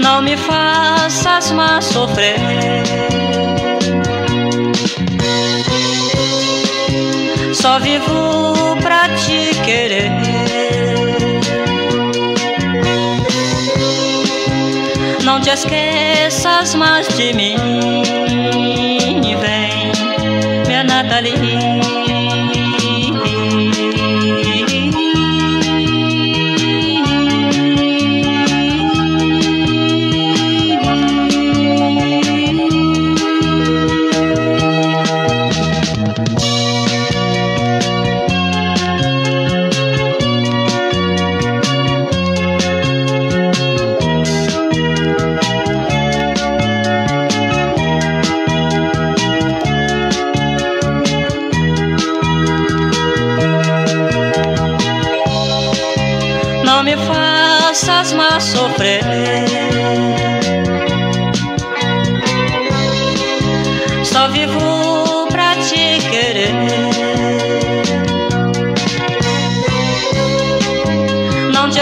Não me faças mais sofrer. Só vivo pra te querer. Não te esqueças mais de mim. Vem, minha Nathalie.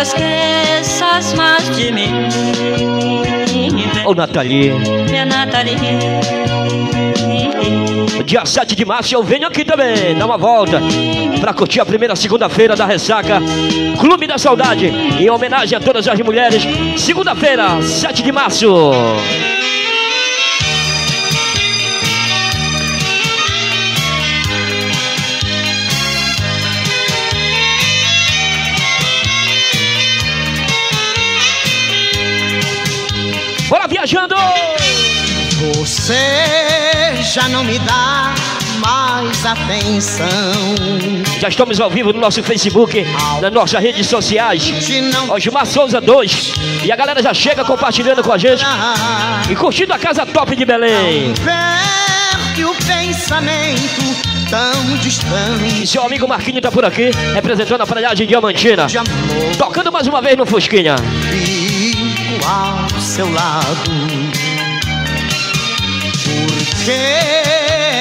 Esqueças mais de mim. Ô Nathalie. Minha Nathalie. Dia 7 de março eu venho aqui também, dar uma volta para curtir a primeira segunda-feira da ressaca Clube da Saudade, em homenagem a todas as mulheres. Segunda-feira, 7 de março. Viajando! Você já não me dá mais atenção. Já estamos ao vivo no nosso Facebook, nas nossas redes sociais. Osmar Souza 2. E a galera já chega compartilhando com a gente e curtindo a casa top de Belém. Que o pensamento tão distante. E seu amigo Marquinho tá por aqui, representando a praia Diamantina. De tocando mais uma vez no Fusquinha. Fico seu lado que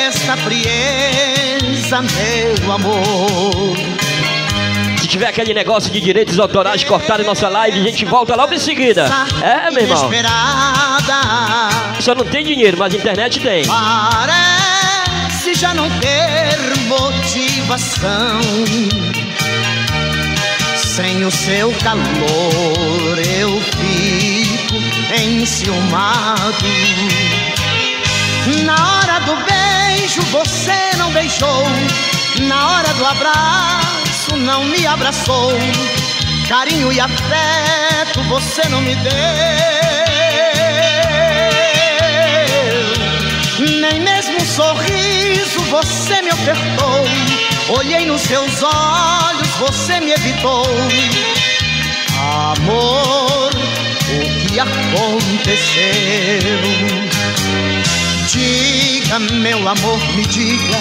esta frieza, meu amor. Se tiver aquele negócio de direitos autorais cortado em nossa live, a gente volta logo em seguida. É, meu irmão. Só não tem dinheiro, mas internet tem. Parece já não ter motivação. Sem o seu calor eu fico enciumado. Na hora do beijo você não beijou, na hora do abraço não me abraçou, carinho e afeto você não me deu, nem mesmo um sorriso você me ofertou. Olhei nos seus olhos, você me evitou. Amor, o que aconteceu? diga, meu amor, me diga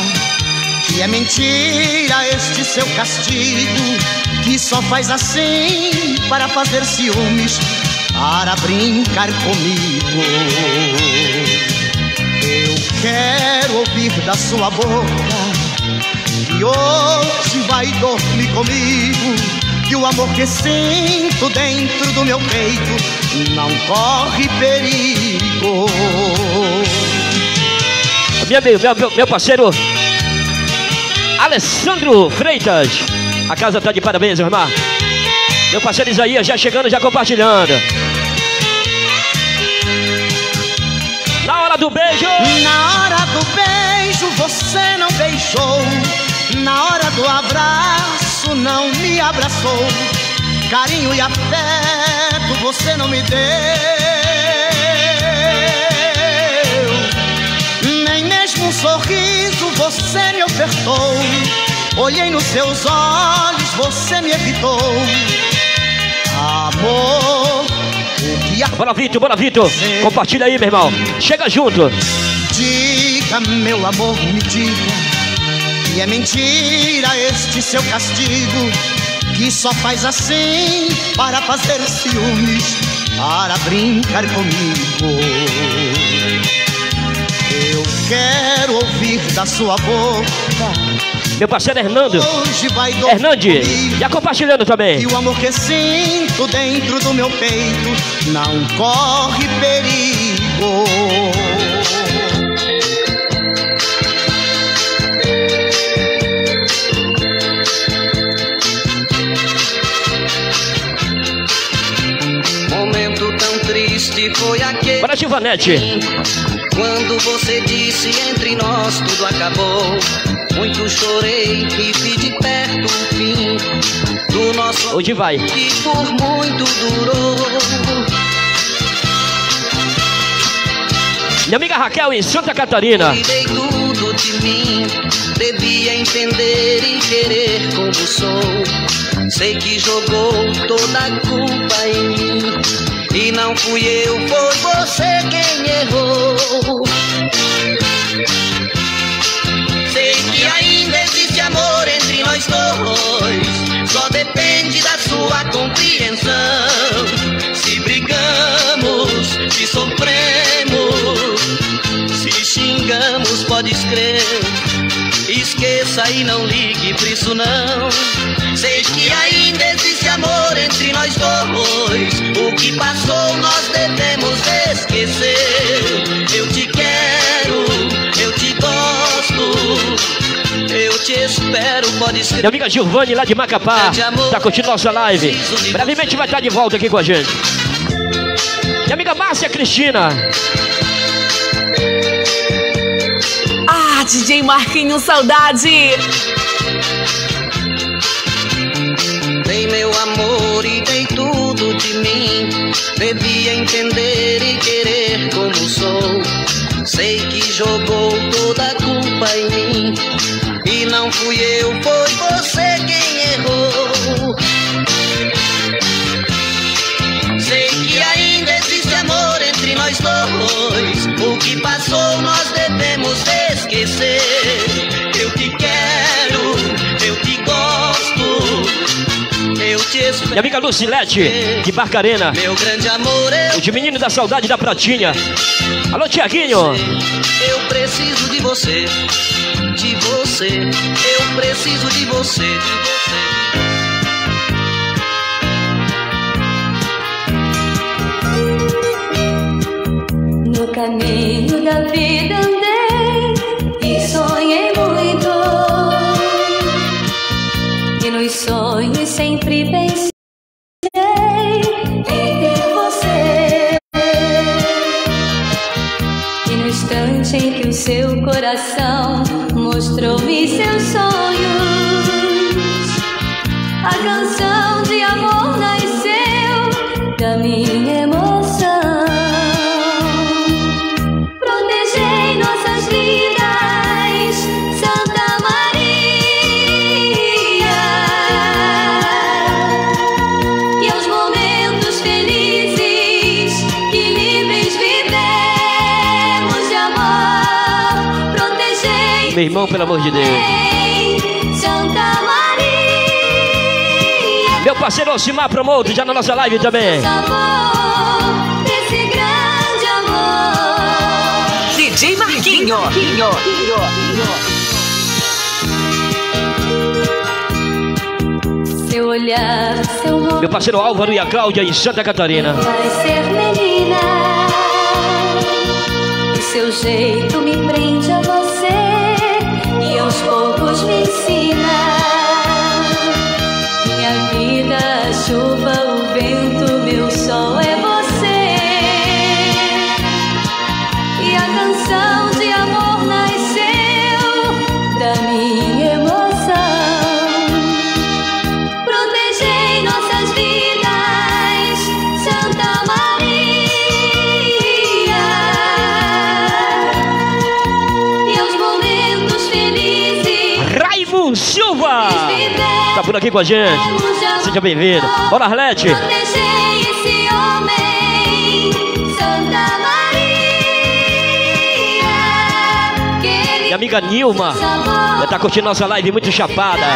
que é mentira este seu castigo, que só faz assim para fazer ciúmes, para brincar comigo. Eu quero ouvir da sua boca que hoje vai dormir comigo. Que o amor que sinto dentro do meu peito não corre perigo meu, meu, meu parceiro Alessandro Freitas. A casa tá de parabéns, irmã. Meu parceiro Isaías já chegando, já compartilhando. Na hora do beijo! Na hora do beijo você não beijou. Na hora do abraço não me abraçou. Carinho e afeto você não me deu. um sorriso você me ofertou. Olhei nos seus olhos, você me evitou. Amor, Bora, Vitor, bora, Vitor. Compartilha aí, meu irmão. Chega junto. Diga, meu amor, me diga. Que é mentira este seu castigo. Que só faz assim para fazer ciúmes, para brincar comigo. Eu quero ouvir da sua boca Meu parceiro Hernando. Hoje vai Hernandes. Já compartilhando também. E o amor que sinto dentro do meu peito não corre perigo. Triste foi aquele Bora, Givanete. quando você disse entre nós tudo acabou. Muito chorei e vi de perto o fim do nosso Onde vai? que por muito durou. Minha amiga Raquel em Santa Catarina. Cuidei tudo de mim, devia entender e querer como sou. Sei que jogou toda a culpa em mim. E não fui eu, foi você quem errou. Sei que ainda existe amor entre nós dois. Só depende da sua compreensão. Se brigamos, se sofremos, se xingamos, pode crer. Esqueça e não ligue pra isso não. Sei que ainda existe amor entre nós dois. O que passou nós devemos esquecer. Eu te quero, eu te gosto. Eu te espero, pode Minha escrever. amiga Giovanni lá de Macapá. Tá curtindo nossa live. Brevemente vai estar de volta aqui com a gente. Minha amiga Márcia Cristina. Ah, DJ Marquinhos, saudade! Dei meu amor e dei tudo de mim. Devia entender e querer como sou. Sei que jogou toda a culpa em mim. E não fui eu, foi você Minha amiga Lucilete de Barcarena. Meu grande amor, eu, O de menino da saudade da Pratinha. Alô, Tiaguinho. eu preciso de você, de você. Eu preciso de você, de você. No caminho da vida andei Meu irmão, pelo amor de Deus. Santa Maria. Meu parceiro Osimar Promoto, já na nossa live também. Amor, desse grande amor. DJ Marquinho! Seu olhar, seu rosto Meu parceiro Álvaro e a Cláudia em Santa Catarina. vai ser menina. O seu jeito me prende por aqui com a gente. Seja bem-vindo. Bora, Arlete. Minha amiga Nilma. Vai tá curtindo nossa live muito chapada.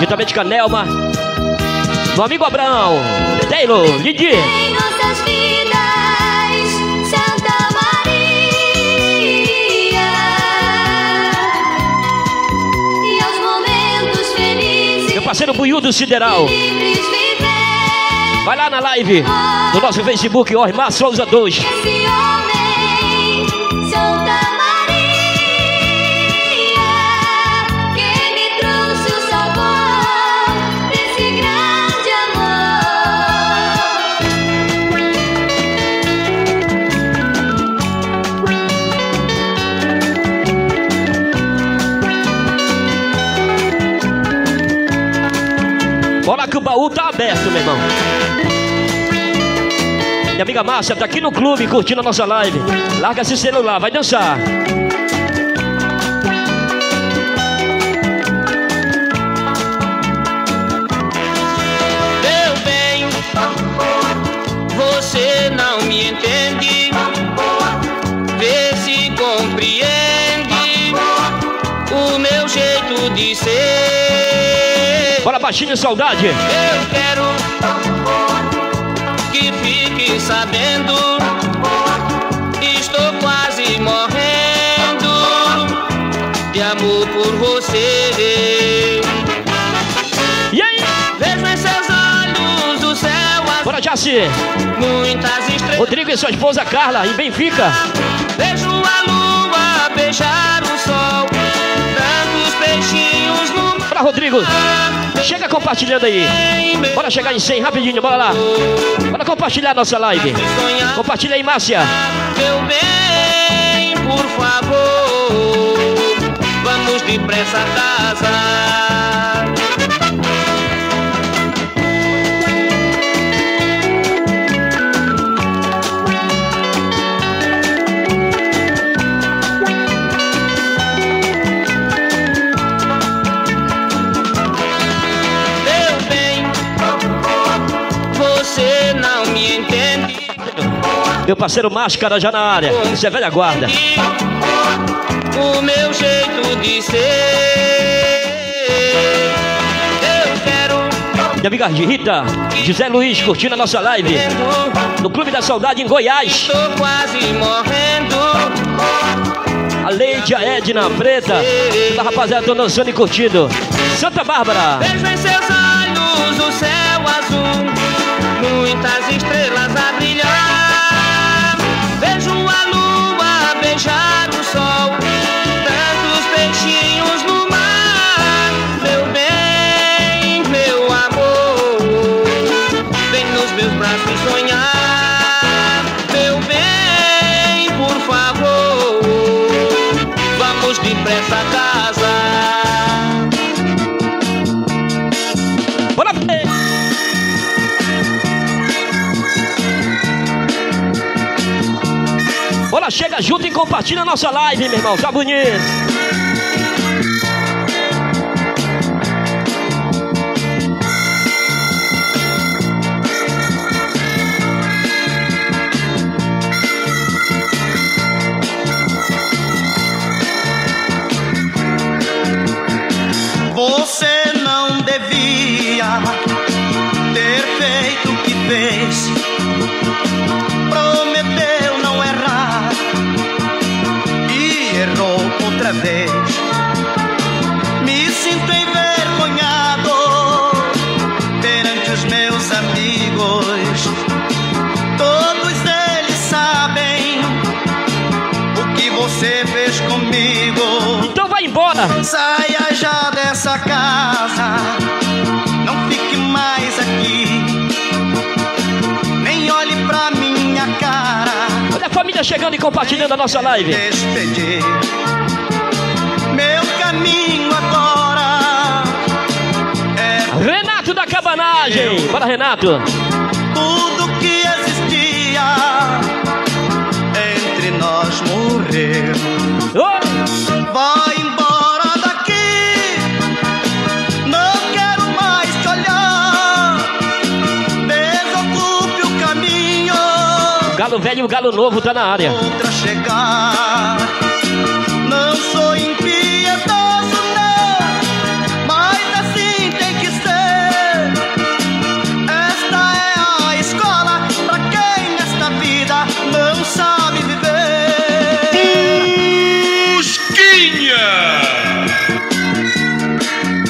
Juntamente com a Nelma. Meu amigo Abraão. Taylor, Lidi. Em nossas vidas, Buiú do Sideral. Vai lá na live do nosso Facebook, Ormar Souza 2. Baú tá aberto, meu irmão. Minha amiga Márcia tá aqui no clube curtindo a nossa live. Larga esse celular, vai dançar. Meu bem, você não me entende. Vê se compreende o meu jeito de ser. Bora baixinho saudade. Eu quero que fique sabendo. Estou quase morrendo de amor por você. E aí? Vejo em seus olhos o céu azul, Bora Jaci. muitas estrelas. Rodrigo e sua esposa Carla, em Benfica. Vejo a lua beijar o sol, tantos peixinhos no mar. Bora Rodrigo. Chega compartilhando aí. Bora chegar em 100 rapidinho, bora lá. Bora compartilhar nossa live. Compartilha aí, Márcia. meu bem, por favor, vamos depressa casar. Meu parceiro Máscara já na área. Isso é velha guarda. O meu jeito de ser. Eu quero Minha amiga Rita, José Luiz curtindo a nossa live. No Clube da Saudade em Goiás. Estou quase morrendo. A Leide, a Edna, a Preta. Toda a rapaziada tô dançando e curtindo. Santa Bárbara. Vejo em seus olhos o céu azul, muitas estrelas a chega junto e compartilha a nossa live, meu irmão. Tá bonito. Comigo. Então vai embora. Saia já dessa casa, não fique mais aqui. Nem olhe pra minha cara. Olha a família chegando e compartilhando a nossa live. Despedir. Meu caminho agora é Renato da Cabanagem. Bora, Renato. tudo que existia entre nós morreu. Galo velho e o galo novo tá na área. outra chegar. Não sou impiedoso, não, mas assim tem que ser. Esta é a escola pra quem nesta vida não sabe viver.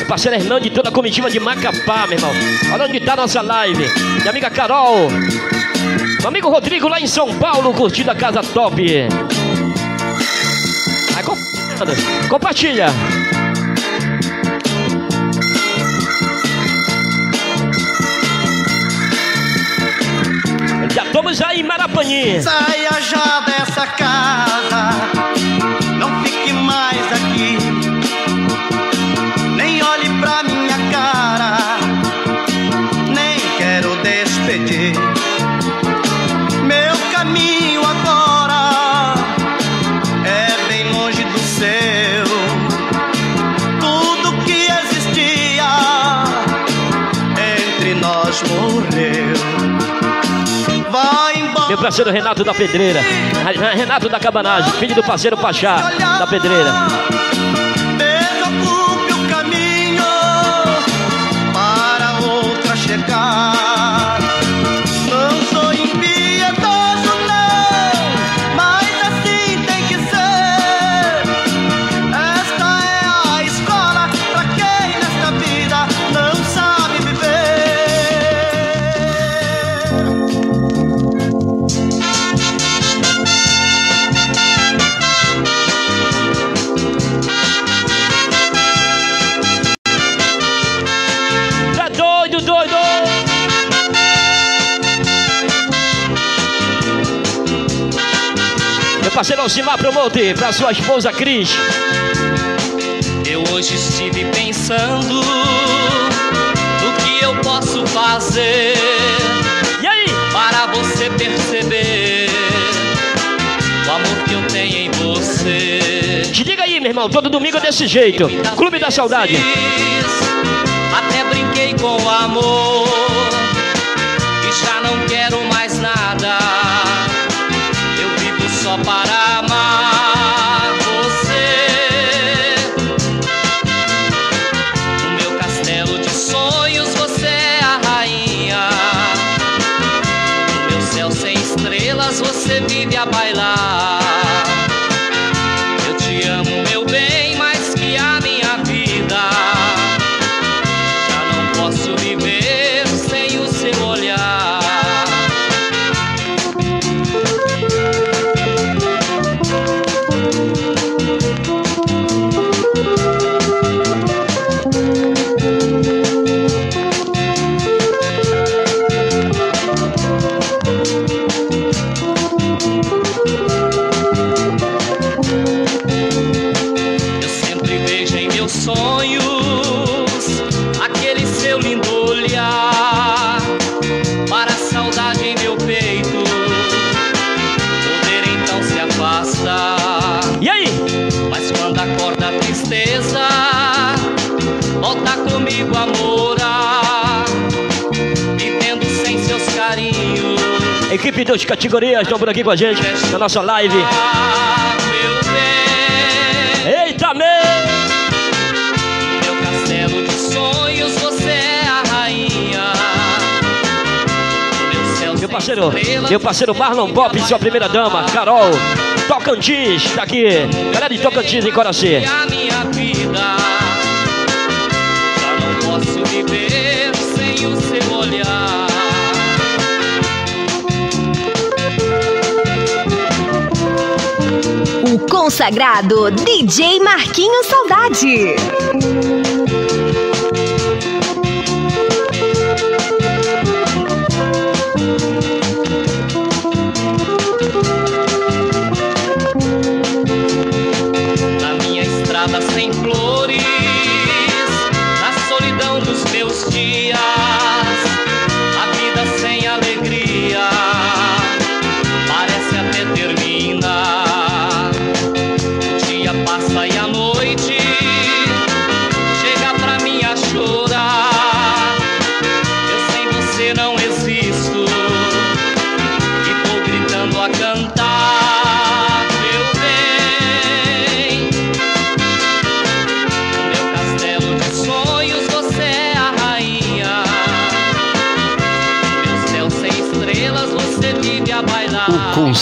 parceiro Hernando e toda a comitiva de Macapá, meu irmão. Olha onde tá a nossa live. Minha amiga Carol. Meu amigo Rodrigo lá em São Paulo, curtindo a casa top. Aí, compartilha. compartilha. Já estamos aí em Marapanhi. Saia já dessa casa, parceiro Renato da Pedreira. Renato da Cabanagem, filho do parceiro Pachá da Pedreira. Alcimar Promote, pra sua esposa Cris. Eu hoje estive pensando no que eu posso fazer E aí? para você perceber o amor que eu tenho em você. Te diga aí, meu irmão, todo domingo é desse jeito. Clube da Saudade. Até brinquei com o amor e já não quero mais nada. Eu vivo só para Equipe de categorias estão por aqui com a gente na nossa live. Eita, meu! Meu castelo de sonhos, você é a rainha. Meu parceiro, meu parceiro Marlon Pop, sua primeira dama. Carol, Tocantins, tá aqui. Galera de Tocantins em Coraci. A minha vida. Consagrado DJ Marquinho Saudade.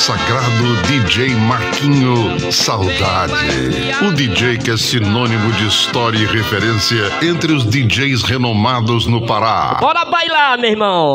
Consagrado DJ Marquinho Saudade. O DJ que é sinônimo de história e referência entre os DJs renomados no Pará. Bora bailar, meu irmão.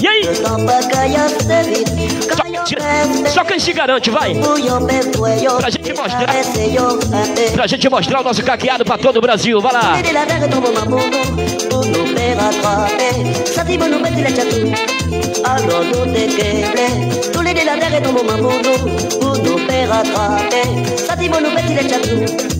E aí? Só, só quem se garante, vai. Pra gente mostrar. Pra gente mostrar o nosso caqueado pra todo o Brasil. Vai lá. Alors nous déqueble Tous les délatères et tombons mamounou Pour nous faire rattraper Ça dit bon nous petit les chatou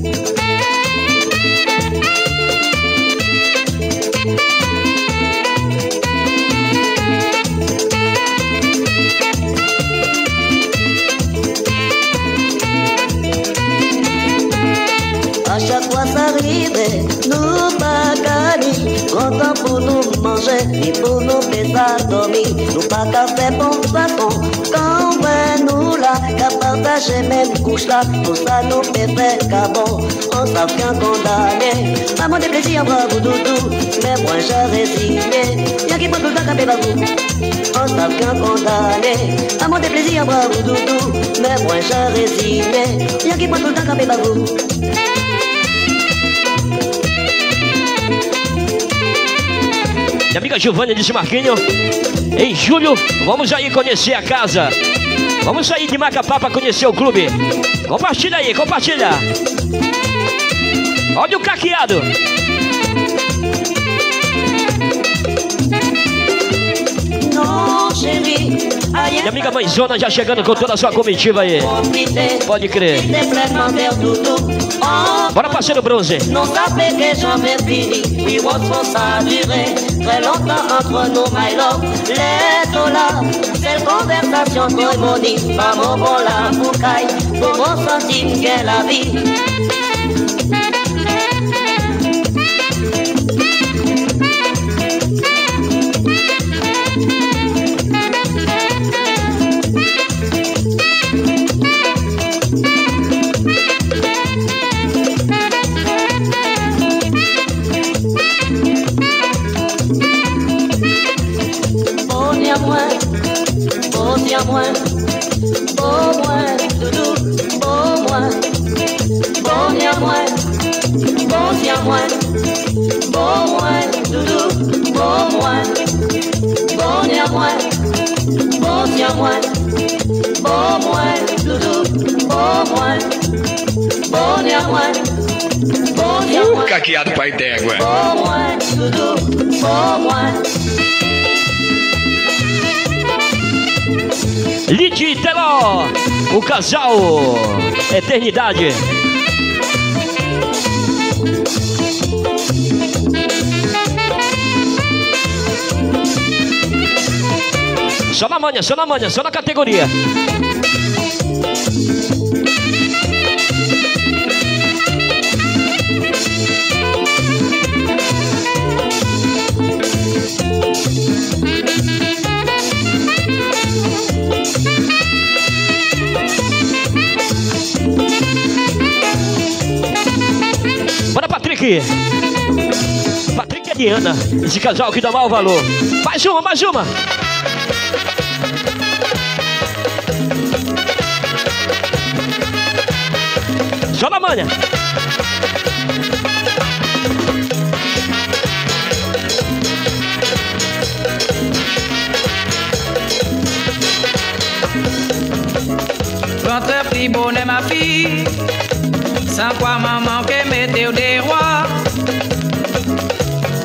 pas faire bon façon, quand on nous là, qu'à partager même couche là. Pour ça nous faire cabon, on savent qu'un condamné. Maman des plaisirs, bravo doudou, mais moi j'ai résigné. Y'a qui prend tout le temps qu'à vous. On savent qu'un condamné. Maman des plaisirs, bravo doudou, mais moi j'ai résigné. Y'a qui prend tout le temps. Minha amiga Giovânia disse Marquinho, em julho vamos aí conhecer a casa. Vamos sair de Macapá para conhecer o clube. Compartilha aí, compartilha. Olha o caqueado. Minha amiga Mãezona já chegando com toda a sua comitiva aí. Pode crer. Bora, parceiro bronze. Très longtemps entre nous, my love. Les dollars, cette conversation, toi, mon dit, pas mon bon la foucaille. Pour mon sentiment qu'est la vie. O caqueado pai d'égua. Lid Teló, o casal Eternidade. Só na manha, só na manha, só na categoria. Patrick! Patrick e Diana, esse casal que dá mal valor. Mais uma, mais uma! Só na manha. Pris bonnet ma fille Sans quoi que mettez des rois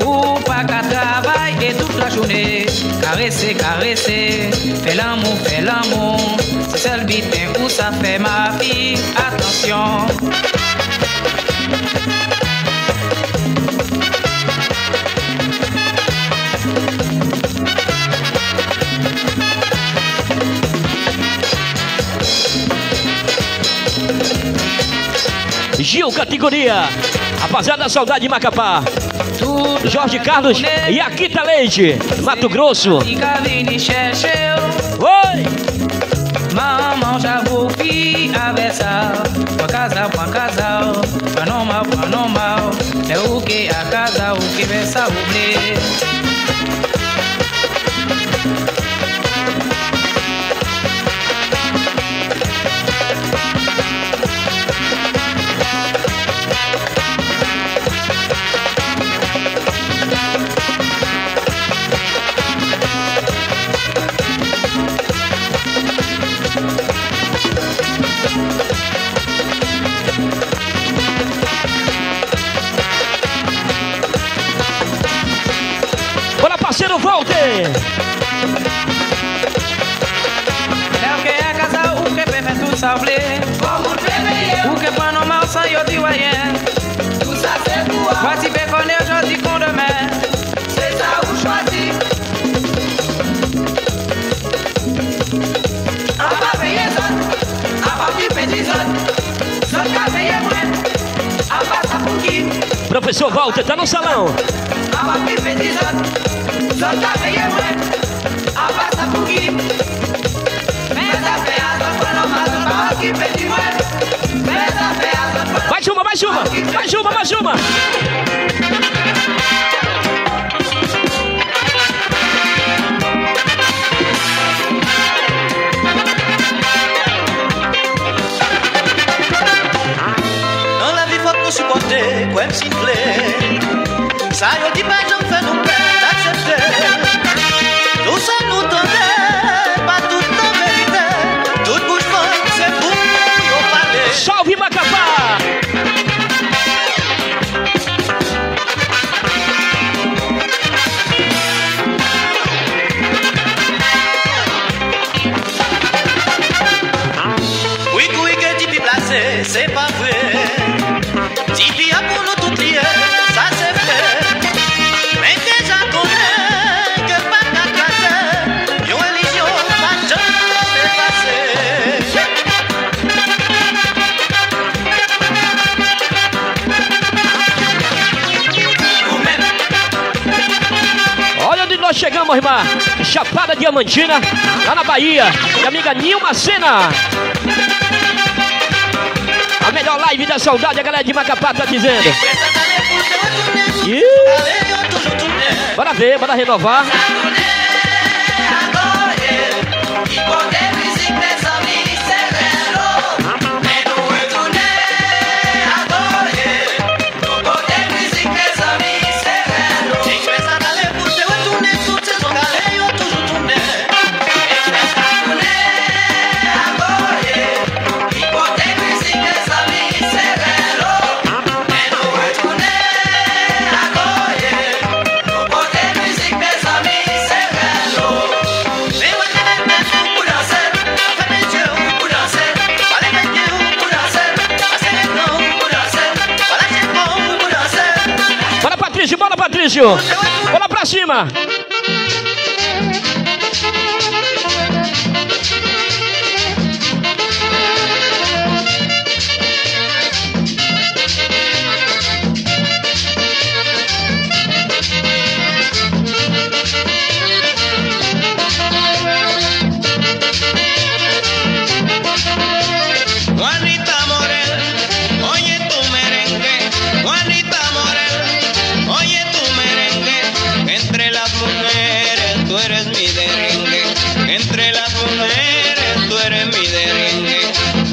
Ou pas qu'à travailler toute la journée. Caresser, caresser. Fais l'amour, fais l'amour. C'est seul bitin où ça fait ma fille Attention Gil Categoria. Rapaziada, saudade de Macapá. Jorge Carlos e Akita Leite, Mato Grosso. Oi! Mamão já vou a versar Pra casal, pra casal Pra normal, pra normal É o que a casa, o que versa o blê Professor Walter, tá no salão. Mais uma, mais uma, mais uma, mais uma. Dans parler. Ça y est, dis pas, j'en fais non peine d'accepter. Chegamos, irmã. Chapada Diamantina, lá na Bahia. Minha amiga Nilma Sena. A melhor live da saudade, a galera de Macapá tá dizendo. Ih, bora ver, bora renovar. Entre las mujeres tú eres mi merengue.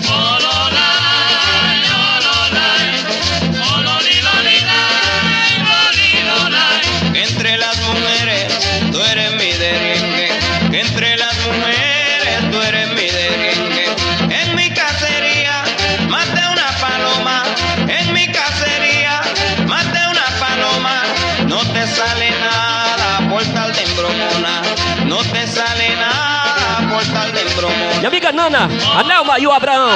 Embromona. Minha amiga Nana, a Nelma e o Abraão.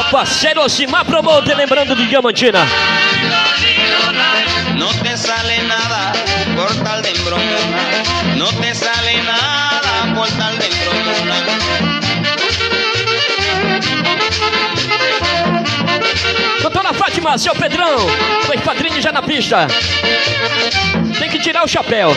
O parceiro Osimar Promoter, lembrando de Diamantina. No te sale nada por tal de embromona. No te sale nada por tal de embromona. Doutora Fátima, seu Pedrão. Dois padrinhos já na pista. Tem que tirar o chapéu.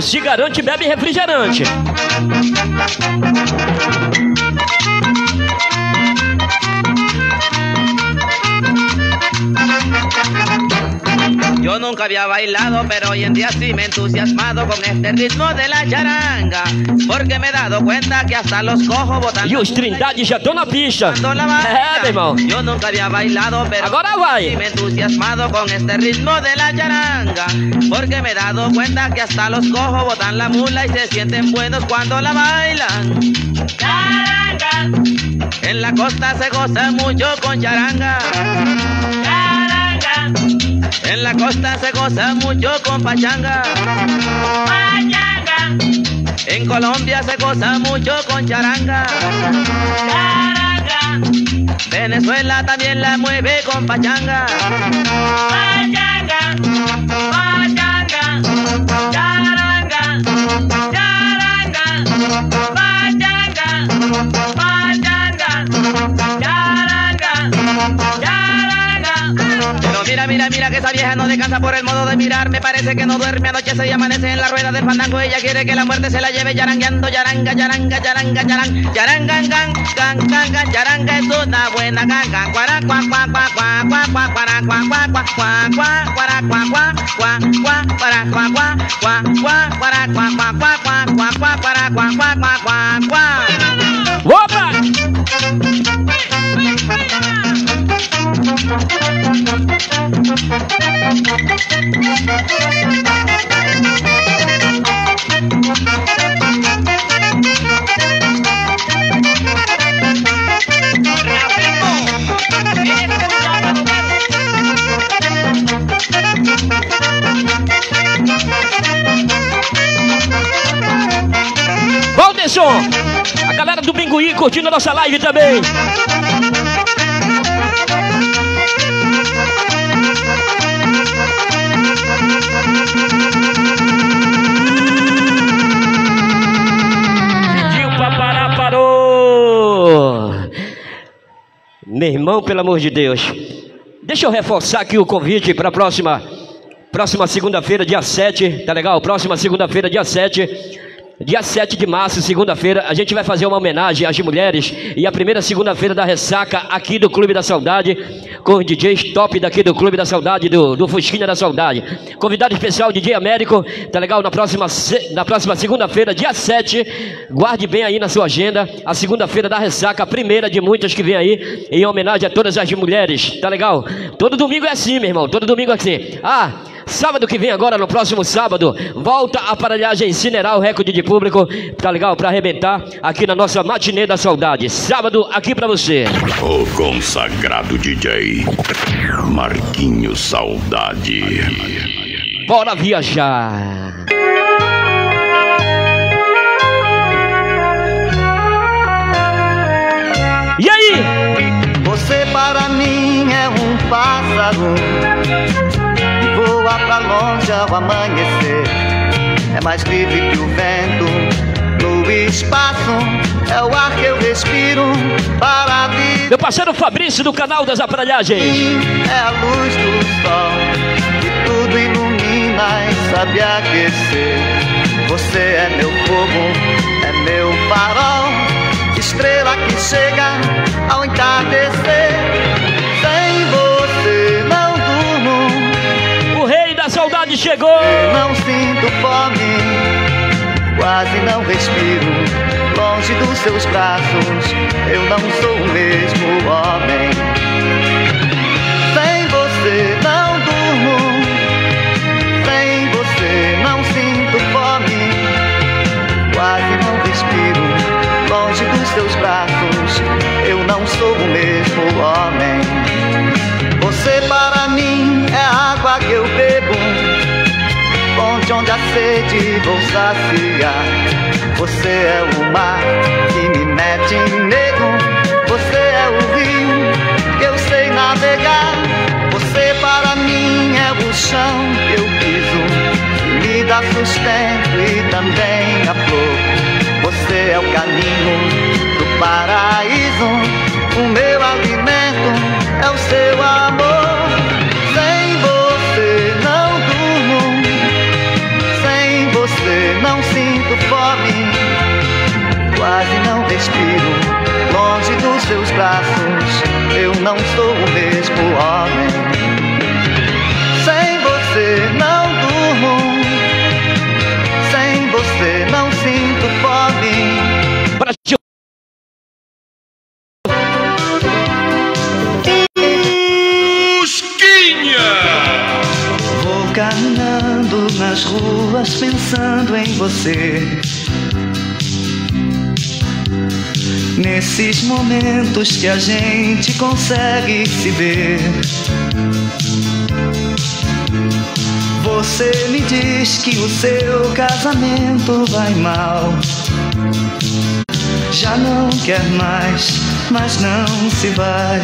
Se Garante bebe refrigerante. Yo nunca había bailado, pero hoy en día sí me he entusiasmado con este ritmo de la charanga. Porque me he dado cuenta que hasta los cojos botan. E os Trindade já estão na pista. É, meu irmão. Nunca había bailado, pero Agora vai. sí me he entusiasmado con este ritmo de la charanga. Porque me he dado cuenta que hasta los cojos botan la mula y se sienten buenos cuando la bailan. Charanga. En la costa se goza mucho con charanga. Charanga. En la costa se goza mucho con pachanga. Pachanga. En Colombia se goza mucho con charanga. Charanga. Venezuela también la mueve con pachanga. Pachanga. Pachanga. Charanga. Charanga. Pachanga. Pachanga. Mira, que esa vieja no descansa por el modo de mirar. Me parece que no duerme, anochece y amanece en la rueda del fandango. Ella quiere que la muerte se la lleve yarangueando, yaranga, yaranga, yaranga, yaranga, yaranga, gan, gan, yaranga es una buena ganga. Cuara, cua, cua, cua, cua, cua, cua, cuara, cua, cua, cua, cua, cua, cuara, cua, cua, cua, cua, cuara, cua, cua, cua, cua, cuara, cua, cua, cua, cua, cua, cua, cuara, cua, cua, cua, cua, cua. Opa! Valderson, a galera do Binguí curtindo a nossa live também. Meu irmão, pelo amor de Deus. Deixa eu reforçar aqui o convite para a próxima, próxima segunda-feira, dia 7, tá legal? Próxima segunda-feira, dia 7. Dia 7 de março, segunda-feira, a gente vai fazer uma homenagem às mulheres e a primeira segunda-feira da ressaca aqui do Clube da Saudade, com DJs top daqui do Clube da Saudade, do, do Fusquinha da Saudade. Convidado especial, DJ Américo, tá legal? Na próxima, na próxima segunda-feira, dia 7, guarde bem aí na sua agenda, a segunda-feira da ressaca, a primeira de muitas que vem aí, em homenagem a todas as mulheres, tá legal? Todo domingo é assim, meu irmão, todo domingo é assim. Ah, Sábado que vem agora, no próximo sábado, volta a aparelhagem incinerar o recorde de público, tá legal? Pra arrebentar aqui na nossa matinê da saudade. Sábado aqui pra você. O consagrado DJ Marquinhos Saudade. Bora viajar. E aí? Você para mim é um pássaro voa pra longe ao amanhecer. É mais livre que o vento no espaço. É o ar que eu respiro para a vida. Meu parceiro Fabrício do canal das aparelhagens. É a luz do sol que tudo ilumina usinas sabe aquecer. Você é meu fogo, é meu farol, estrela que chega ao entardecer. Saudade chegou. Não sinto fome, quase não respiro. Longe dos seus braços, eu não sou o mesmo homem. Sem você não durmo, sem você não sinto fome, quase não respiro. Longe dos seus braços, eu não sou o mesmo homem. Você para mim onde a sede vou saciar. Você é o mar que me mete em medo. Você é o rio que eu sei navegar. Você para mim é o chão que eu piso. Me dá sustento e também a flor. Você é o caminho do paraíso. O meu alimento é o seu amor. Respiro. Longe dos seus braços, eu não sou o mesmo homem. Sem você não durmo. Sem você não sinto fome. Brasil. Vou caminhando nas ruas pensando em você. Nesses momentos que a gente consegue se ver. Você me diz que o seu casamento vai mal. Já não quer mais, mas não se vai.